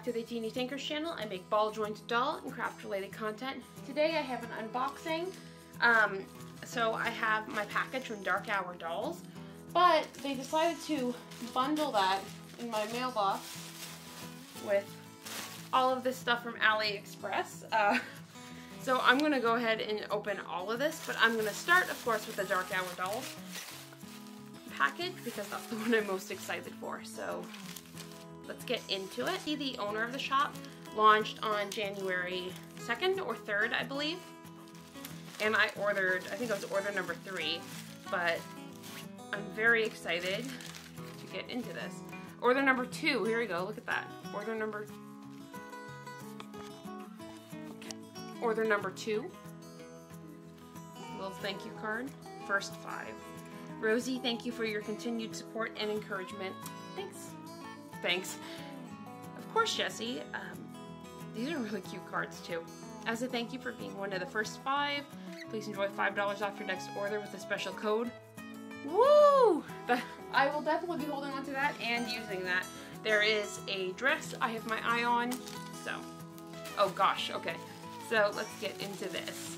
back to the Teeny Tinkers channel. I make ball joint doll and craft related content. Today I have an unboxing. Um, so I have my package from Dark Hour Dolls, but they decided to bundle that in my mailbox with all of this stuff from AliExpress. Uh, so I'm going to go ahead and open all of this, but I'm going to start, of course, with the Dark Hour Dolls package because that's the one I'm most excited for. So let's get into it. See, the owner of the shop launched on January 2nd or 3rd, I believe. And I ordered, I think it was order number three, but I'm very excited to get into this. Order number two, here we go, look at that. Order number. Order number two, little thank you card, first five. Rosie, thank you for your continued support and encouragement. Thanks. Thanks. Of course, Jessie. Um, these are really cute cards too. As a thank you for being one of the first five, please enjoy $5 off your next order with a special code. Woo! But I will definitely be holding on to that and using that. There is a dress I have my eye on, so. Oh gosh, okay. So let's get into this.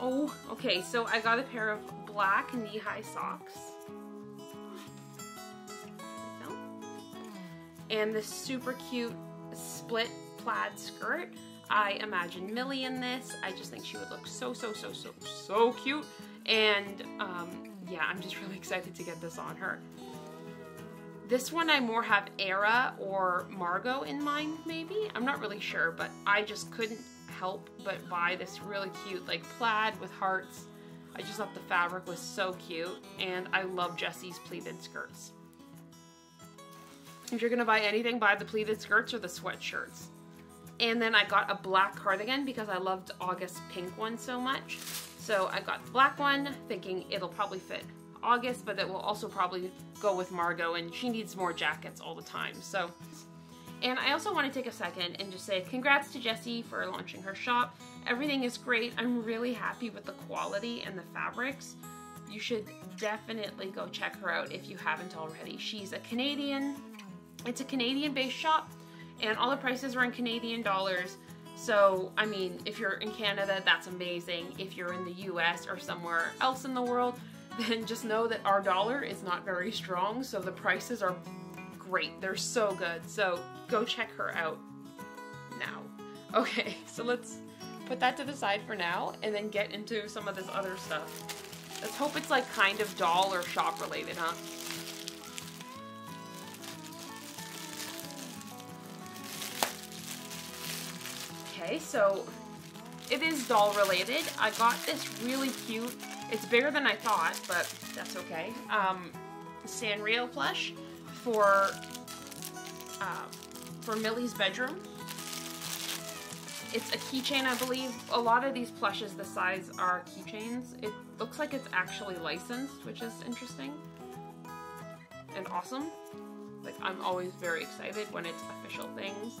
Oh, okay, so I got a pair of black knee-high socks. And this super cute split plaid skirt. I imagine Millie in this. I just think she would look so, so, so, so, so cute. And um, yeah, I'm just really excited to get this on her. This one I more have Aera or Margot in mind, maybe? I'm not really sure, but I just couldn't help but buy this really cute like plaid with hearts. I just thought the fabric was so cute, and I love Jessie's pleated skirts. If you're gonna buy anything, buy the pleated skirts or the sweatshirts. And then I got a black cardigan because I loved August's pink one so much. So I got the black one, thinking it'll probably fit August, but it will also probably go with Margot, and she needs more jackets all the time. So, and I also want to take a second and just say congrats to Jessie for launching her shop. Everything is great. I'm really happy with the quality and the fabrics. You should definitely go check her out if you haven't already. She's a Canadian, it's a Canadian based shop and all the prices are in Canadian dollars. So, I mean, if you're in Canada, that's amazing. If you're in the US or somewhere else in the world, then just know that our dollar is not very strong, so the prices are great. They're so good. So, go check her out now. Okay, so let's put that to the side for now and then get into some of this other stuff. Let's hope it's like kind of doll or shop related, huh? Okay, so it is doll related. I got this really cute, it's bigger than I thought, but that's okay. Um, Sanrio plush for, uh, for Millie's bedroom. It's a keychain, I believe. A lot of these plushes the size are keychains. It looks like it's actually licensed, which is interesting and awesome. Like, I'm always very excited when it's official things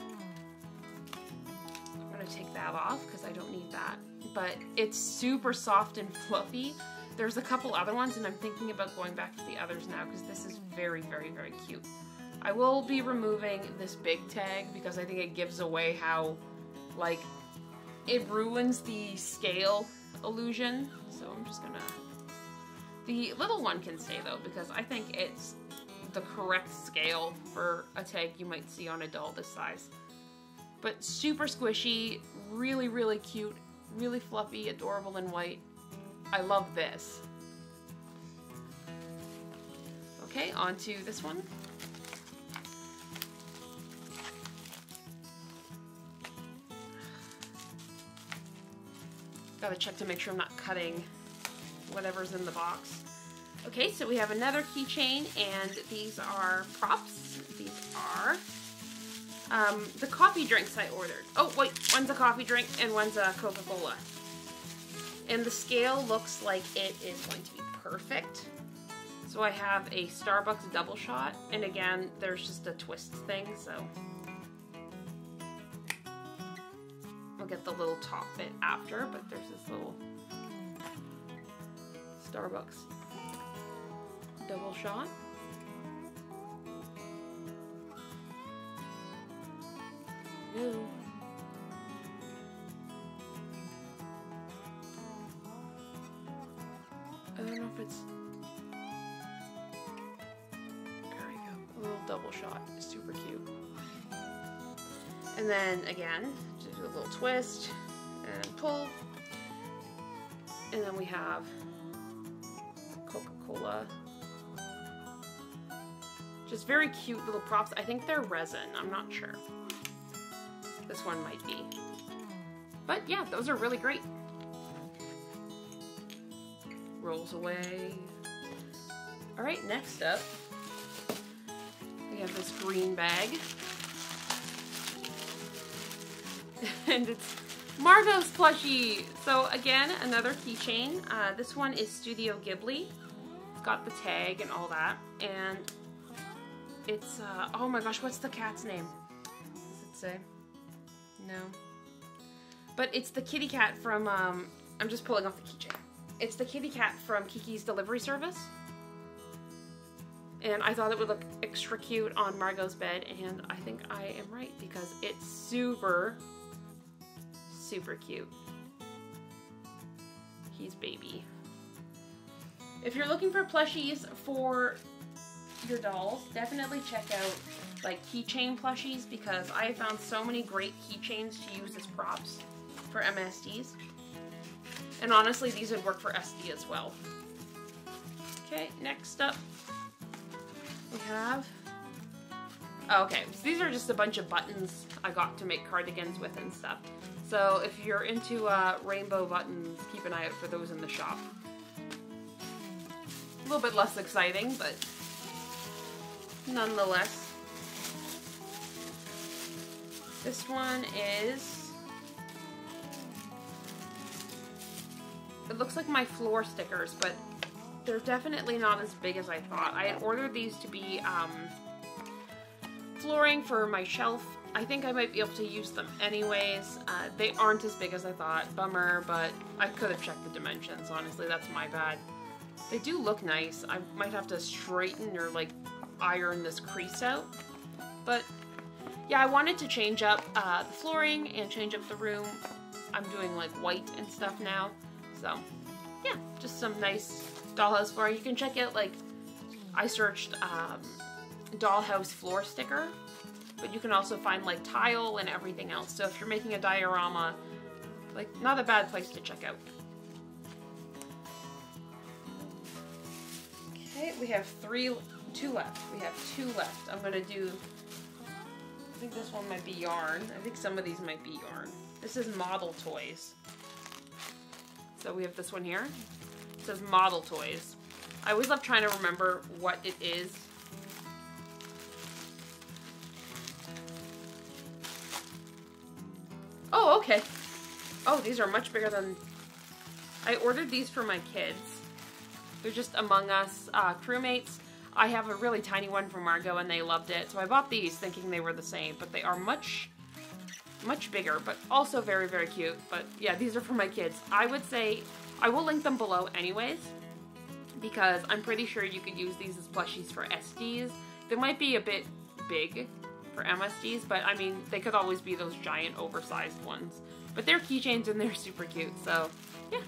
gonna take that off because I don't need that. But it's super soft and fluffy. There's a couple other ones and I'm thinking about going back to the others now because this is very, very, very cute. I will be removing this big tag because I think it gives away how, like, it ruins the scale illusion. So I'm just gonna... The little one can stay though because I think it's the correct scale for a tag you might see on a doll this size but super squishy, really, really cute, really fluffy, adorable and white. I love this. Okay, on to this one. Gotta check to make sure I'm not cutting whatever's in the box. Okay, so we have another keychain, and these are props. These are um, the coffee drinks I ordered. Oh, wait, one's a coffee drink and one's a Coca-Cola. And the scale looks like it is going to be perfect. So I have a Starbucks double shot, and again, there's just a twist thing, so. We'll get the little top bit after, but there's this little Starbucks double shot. I don't know if it's... There we go. A little double shot. Super cute. And then again, just do a little twist and pull. And then we have Coca-Cola. Just very cute little props. I think they're resin. I'm not sure. This one might be. But yeah, those are really great. Rolls away. All right, next up, we have this green bag. and it's Margot's plushie. So again, another keychain. Uh, this one is Studio Ghibli. It's got the tag and all that. And it's, uh, oh my gosh, what's the cat's name? Does it say? No. But it's the kitty cat from, um, I'm just pulling off the keychain. It's the kitty cat from Kiki's Delivery Service. And I thought it would look extra cute on Margot's bed, and I think I am right because it's super, super cute. He's baby. If you're looking for plushies for your dolls, definitely check out like keychain plushies because I found so many great keychains to use as props for MSDs. And honestly, these would work for SD as well. Okay, next up we have... Oh, okay, so these are just a bunch of buttons I got to make cardigans with and stuff. So if you're into uh, rainbow buttons, keep an eye out for those in the shop. A little bit less exciting, but nonetheless. This one is... It looks like my floor stickers, but they're definitely not as big as I thought. I had ordered these to be um, flooring for my shelf. I think I might be able to use them anyways. Uh, they aren't as big as I thought. Bummer, but I could have checked the dimensions. Honestly, that's my bad. They do look nice. I might have to straighten or like iron this crease out. But yeah, I wanted to change up uh, the flooring and change up the room. I'm doing like white and stuff now. So yeah, just some nice dollhouse flooring. You can check out like, I searched um, dollhouse floor sticker, but you can also find like tile and everything else. So if you're making a diorama, like not a bad place to check out. Okay, we have three two left. We have two left. I'm gonna do, I think this one might be yarn. I think some of these might be yarn. This is model toys. So we have this one here. It says model toys. I always love trying to remember what it is. Oh, okay. Oh, these are much bigger than... I ordered these for my kids. They're just Among Us uh, crewmates. I have a really tiny one from Margot and they loved it. So I bought these thinking they were the same, but they are much, much bigger, but also very, very cute. But yeah, these are for my kids. I would say, I will link them below anyways, because I'm pretty sure you could use these as plushies for SDs. They might be a bit big for MSDs, but I mean, they could always be those giant oversized ones. But they're keychains and they're super cute, so yeah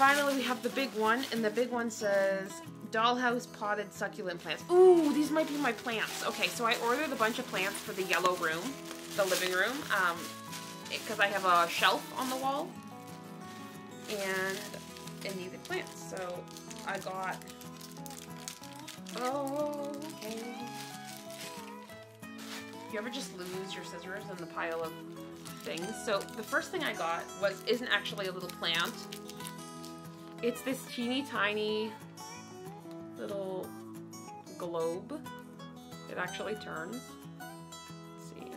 finally we have the big one, and the big one says dollhouse potted succulent plants. Ooh, these might be my plants. Okay, so I ordered a bunch of plants for the yellow room, the living room, um, because I have a shelf on the wall, and it needed plants. So I got, oh, okay. You ever just lose your scissors in the pile of things? So the first thing I got was, isn't actually a little plant. It's this teeny tiny little globe. It actually turns. Let's see.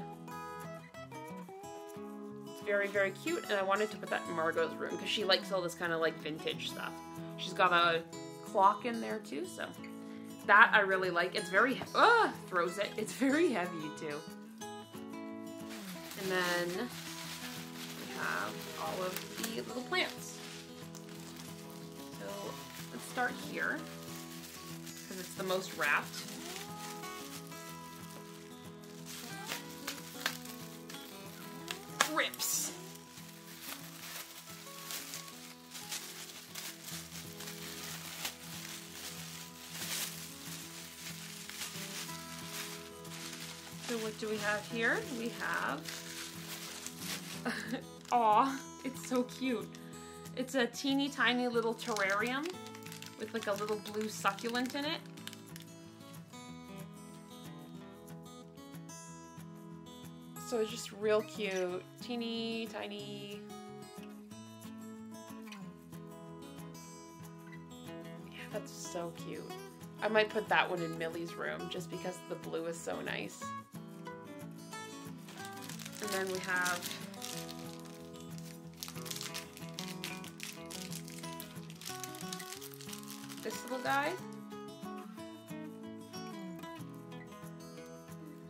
It's very, very cute, and I wanted to put that in Margot's room because she likes all this kind of like vintage stuff. She's got a clock in there too, so that I really like. It's very, uh, throws it. It's very heavy too. And then we have all of the little plants so let's start here because it's the most wrapped. Rips. So what do we have here? We have, aw, it's so cute. It's a teeny tiny little terrarium with like a little blue succulent in it. So it's just real cute. Teeny tiny. Yeah, that's so cute. I might put that one in Millie's room just because the blue is so nice. And then we have guy.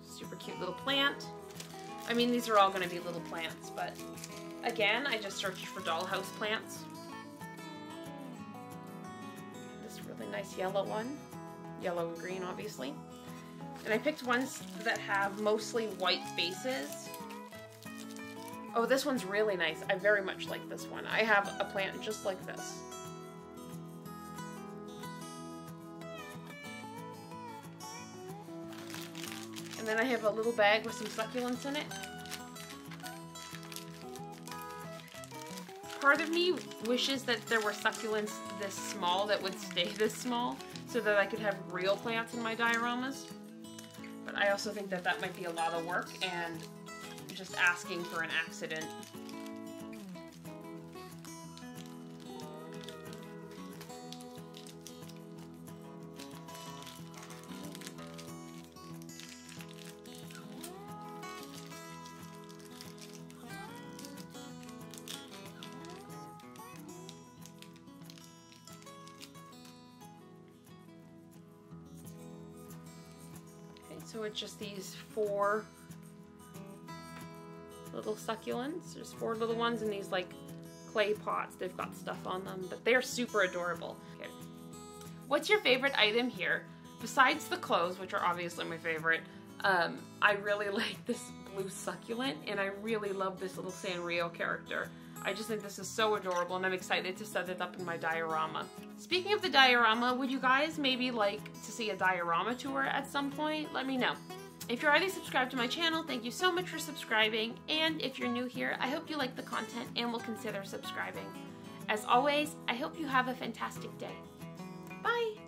Super cute little plant. I mean, these are all going to be little plants, but again, I just searched for dollhouse plants. This really nice yellow one. Yellow and green, obviously. And I picked ones that have mostly white bases. Oh, this one's really nice. I very much like this one. I have a plant just like this. And then I have a little bag with some succulents in it. Part of me wishes that there were succulents this small that would stay this small so that I could have real plants in my dioramas. But I also think that that might be a lot of work and just asking for an accident. So it's just these four little succulents. There's four little ones in these like clay pots. They've got stuff on them, but they're super adorable. Okay. What's your favorite item here? Besides the clothes, which are obviously my favorite, um, I really like this blue succulent and I really love this little Sanrio character. I just think this is so adorable and I'm excited to set it up in my diorama. Speaking of the diorama, would you guys maybe like to see a diorama tour at some point? Let me know. If you're already subscribed to my channel, thank you so much for subscribing. And if you're new here, I hope you like the content and will consider subscribing. As always, I hope you have a fantastic day. Bye!